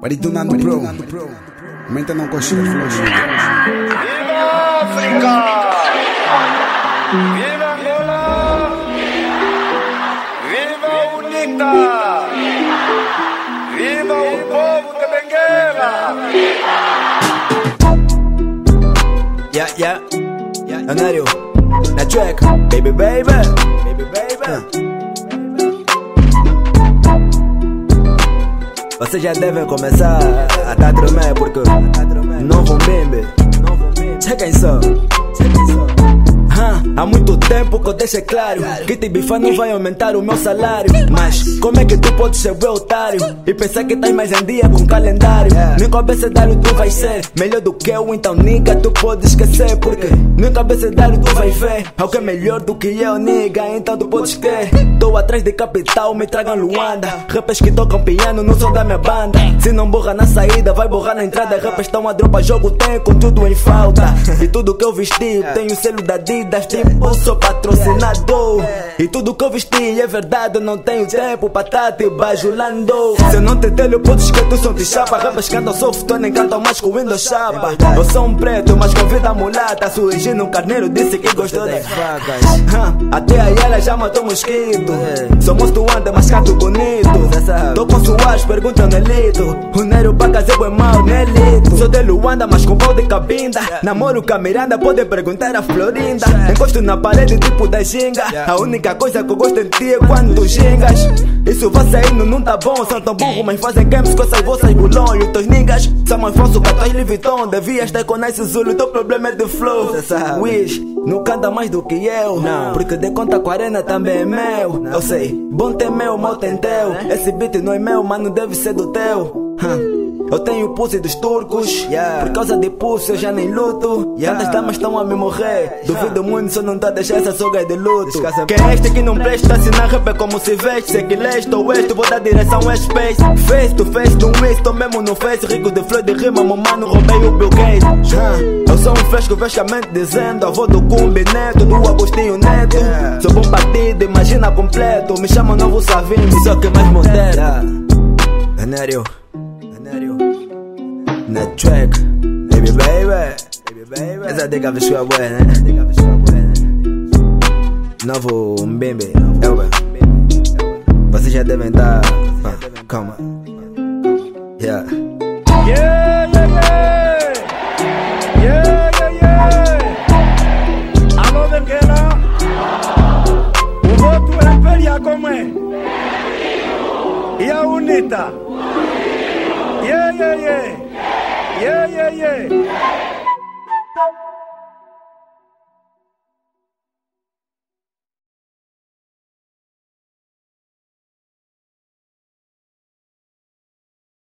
Maritonando Pro. Aumenta não coxinha de. Viva África! Viva Angola! Viva UNITA! Viva o povo de Benguela! Yeah, yeah. Anário, na track, baby, baby. Vocês já devem começar a tá tremer porque bem, Checa isso, checa isso. Há muito tempo que eu deixei claro Que te bifar não vai aumentar o meu salário. Mas como é que tu podes ser o otário E pensar que estás mais em dia com o calendário Nem abecedário tu vais ser Melhor do que eu, então nigga tu podes esquecer Porque com abecedário tu vais ver Algo é melhor do que eu, nigga Então tu podes ter Tô atrás de capital, me tragam Luanda. Rappers que tocam piano não são da minha banda. Se não borra na saída, vai borrar na entrada. Rappers estão a dropa, jogo tem com tudo em falta. E tudo que eu vesti tem o selo da Adidas Tipo, sou patrocinador E tudo que eu vesti é verdade Eu não tenho tempo pra tá te bajulando. Se eu não te telho, podes que tu são de chapa. Rappers cantam soft, nem cantam mais com Windows chapa. Eu sou um preto, mas convido a mulata. Surgindo um carneiro, disse que gostou das vacas. Hã, Até aí ela já matou mosquito. Sou monstro anda, mas canto bonito. Tô com suas, pergunta no elito O Nero pra casa é mau, nelito Sou de Luanda, mas com pau de cabinda. Namoro com a Miranda, pode perguntar a Florinda. Encosto na parede tipo da ginga. A única coisa que eu gosto de ti. É quando tu gingas Isso vai saindo, não tá bom. São tão burros, mas fazem games com essas vossas bulão E os teus niggas são mais a tua Louis Vuitton. Devia estar com Nice Zulu, teu problema é de flow. Wish, não canta mais do que eu Porque de conta com a arena também é meu. Eu sei, bom tem meu, mal tem teu. Esse beat não é meu, mas não deve ser do teu. Hum. Eu tenho pulse dos turcos Por causa de pulse eu já nem luto Tantas damas estão a me morrer. Duvido muito se eu não tá a deixar essa soga de luto. Quem é este que não presta na rap é como se veste? Se que leste ou este vou dar direção a space. Face to face do Wiz Tô mesmo no face. Rico de flor de rima Meu mano roubei o Bill Gates. Eu sou um fresco frescamente dizendo Avô do Cumbi Neto Do Agostinho Neto. Sou bom partido Imagina completo. Me chama novo Savini Só que mais moderno. Anério Na track Baby baby Essa dica vestiu a boa, né? Novo Mbembe Elba Vocês já devem estar ah, Calma Yeah Yeah, yeah, yeah! Yeah, yeah, yeah! Alô, Benguela! O voto é feria como é? E a UNITA? Yeah, yeah, yeah! Yeah, yeah, yeah!